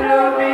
Love me.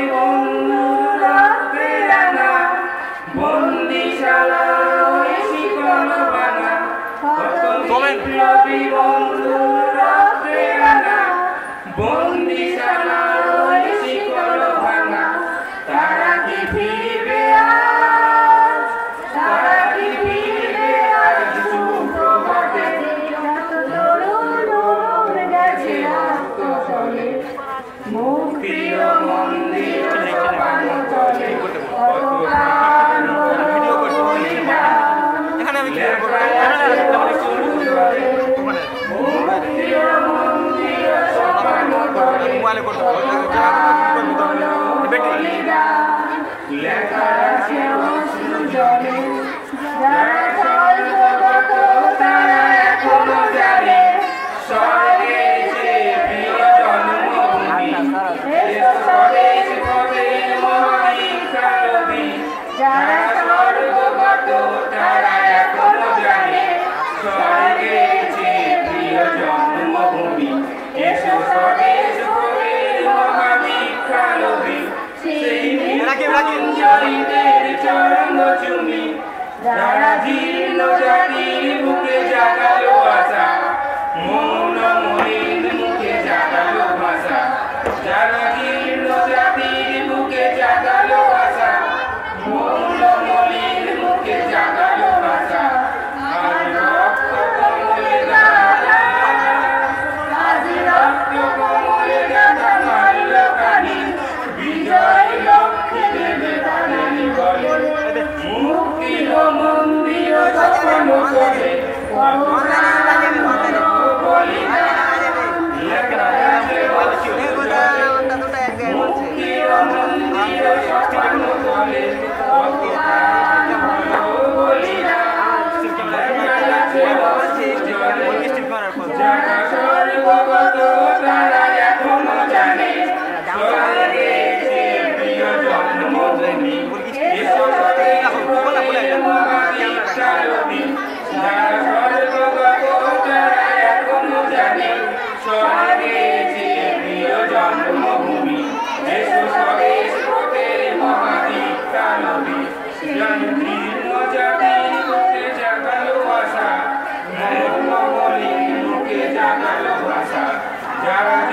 লেখা আছে অশ্রু জলে যারা স্বর্গগত তারা এখনও জানে স্বর্গের যে প্রিয় জন্মভূমি স্বদেশ কবে মহান কারবি যারা রাকিব রাকিব চরণ চুমি বুকে জাগালো Amen. Obrigado.